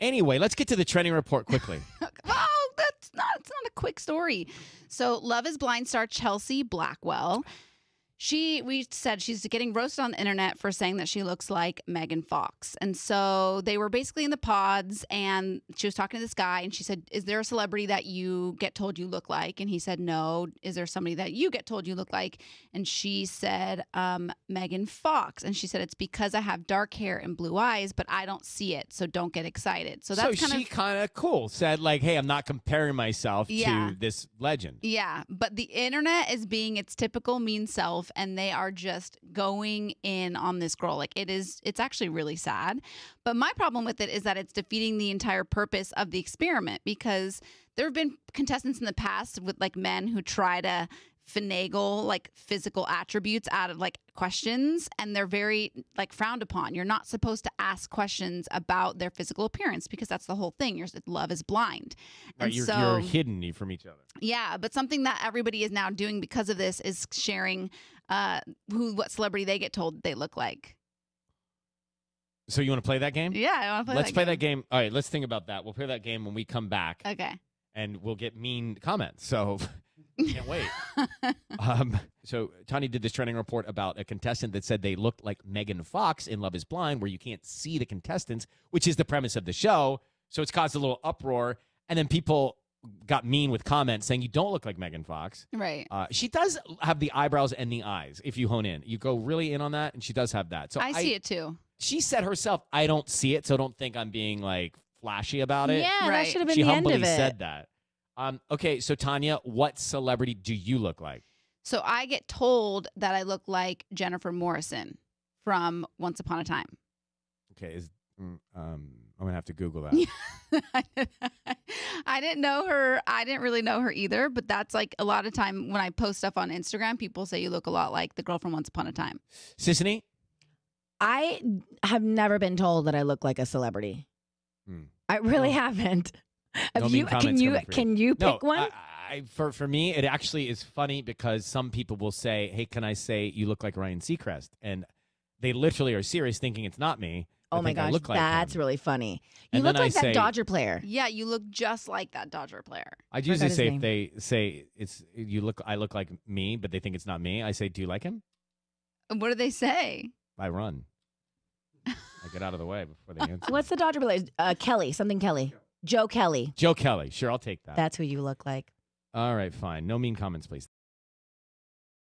Anyway, let's get to the trending report quickly. Oh, that's not it's not a quick story. So Love is Blind star Chelsea Blackwell. She we said she's getting roasted on the internet for saying that she looks like Megan Fox. And so they were basically in the pods and she was talking to this guy and she said, Is there a celebrity that you get told you look like? And he said, No. Is there somebody that you get told you look like? And she said, um, Megan Fox. And she said, It's because I have dark hair and blue eyes, but I don't see it. So don't get excited. So that's so kind she of kind of cool. Said like, "Hey, I'm not comparing myself Yeah. to this legend." Yeah, but the internet is being its typical mean self and they are just going in on this girl. Like it is it's actually really sad. But my problem with it is that it's defeating the entire purpose of the experiment because there have been contestants in the past with like men who try to finagle like physical attributes out of like questions and they're very like frowned upon. You're not supposed to ask questions about their physical appearance because that's the whole thing. Your love is blind. Right, And you're, so you're hidden from each other. yeah, but something that everybody is now doing because of this is sharing uh who what celebrity they get told they look like. So you want to play that game? Yeah, I want to play let's that play game. that game. All right, let's think about that. We'll play that game when we come back, Okay. and we'll get mean comments. So can't wait. um, so Tanya did this trending report about a contestant that said they looked like Megan Fox in Love Is Blind, where you can't see the contestants, which is the premise of the show. So it's caused a little uproar, and then people got mean with comments saying you don't look like Megan Fox. Right. Uh, she does have the eyebrows and the eyes. If you hone in, you go really in on that, and she does have that. So I see it too. She said herself, "I don't see it, so don't think I'm being like flashy about it." Yeah, that should have been she the end humbly of it. She humbly said that. Um, okay, so Tanya, what celebrity do you look like? So I get told that I look like Jennifer Morrison from Once Upon a Time. Okay, is mm, um, I'm gonna have to Google that. I didn't know her. I didn't really know her either, but that's like a lot of time when I post stuff on Instagram, people say you look a lot like the girl from Once Upon a Time. Sisanie, I have never been told that I look like a celebrity. Hmm. I really No. haven't. Have No you? mean Can comments you? coming you. Can you no, pick one? I, I, for for me, it actually is funny because some people will say, "Hey, can I say you look like Ryan Seacrest?" and they literally are serious, thinking it's not me. oh my think gosh, look like that's him. really funny. You And look then I like that say- Dodger player. Yeah, you look just like that Dodger player. I Forgot usually say if name. they say it's you look, I look like me, but they think it's not me. I say, "Do you like him?" What do they say? I run. I get out of the way before they answer. What's the Dodger player? Uh, Kelly, something Kelly. Joe Kelly. Joe Kelly. Sure, I'll take that. That's who you look like. All right, fine. No mean comments, please.